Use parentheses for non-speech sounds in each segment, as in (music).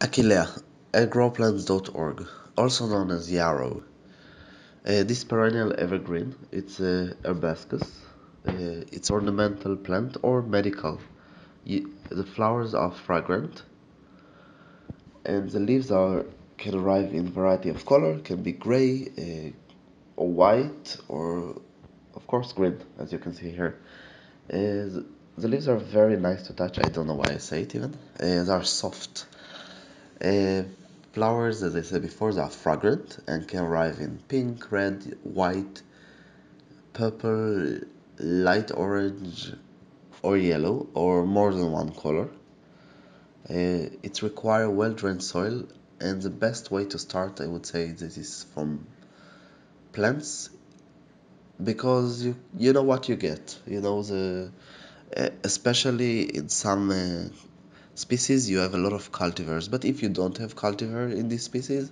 Achillea, agrowplants.org, also known as yarrow. Uh, this perennial evergreen, it's a herbaceous. Uh, it's ornamental plant or medical. The flowers are fragrant, and the leaves are can arrive in variety of color. Can be gray, uh, or white, or of course green, as you can see here. Uh, the leaves are very nice to touch. I don't know why I say it even. Uh, they are soft uh, flowers, as I said before, they are fragrant and can arrive in pink, red, white, purple, light orange, or yellow, or more than one color. Uh, it requires well-drained soil, and the best way to start, I would say, this is from plants, because you you know what you get. You know the, uh, especially in some uh, species you have a lot of cultivars. But if you don't have cultivar in this species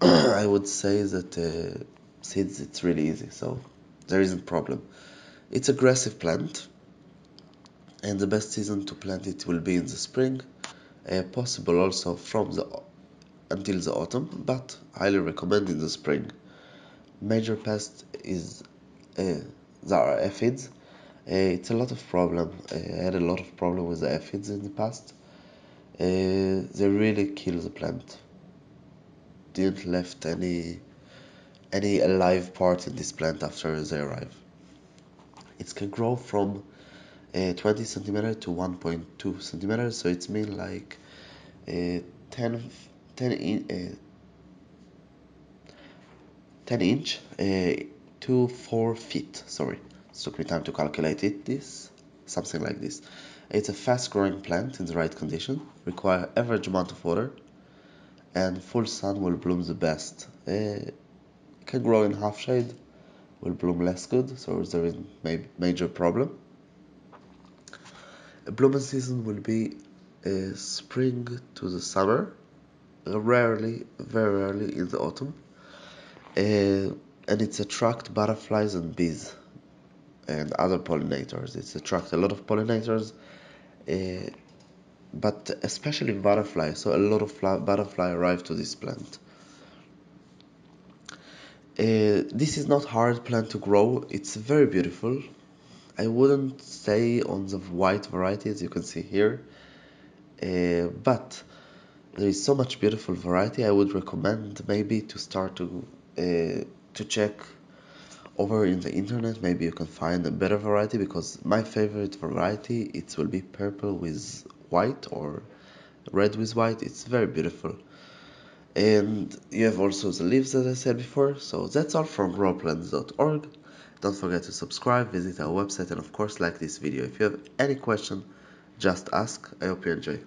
(clears throat) I would say that uh, seeds it's really easy. So there isn't problem. It's aggressive plant and the best season to plant it will be in the spring uh, possible also from the until the autumn but highly recommend in the spring. Major pest is uh, there are aphids uh, it's a lot of problem. Uh, I had a lot of problem with the aphids in the past. Uh, they really kill the plant. Didn't left any any alive part in this plant after they arrive. It can grow from uh, 20 centimeter to 1.2 centimeters so it's mean like uh, 10 10 in, uh, 10 inch uh, to 4 feet sorry it took me time to calculate it this something like this it's a fast growing plant in the right condition require average amount of water and full sun will bloom the best. Uh, can grow in half shade, will bloom less good, so there is a major problem. A blooming season will be uh, spring to the summer, rarely, very rarely in the autumn, uh, and it's attract butterflies and bees and other pollinators. It attracts a lot of pollinators. Uh, but especially butterflies. So a lot of butterfly arrive to this plant. Uh, this is not hard plant to grow. It's very beautiful. I wouldn't say on the white variety as you can see here, uh, but there is so much beautiful variety. I would recommend maybe to start to to check over in the internet. Maybe you can find a better variety because my favorite variety it will be purple with white or red with white. It's very beautiful. And you have also the leaves as I said before. So that's all from growplants.org don't forget to subscribe visit our website and of course like this video. If you have any question just ask. I hope you enjoy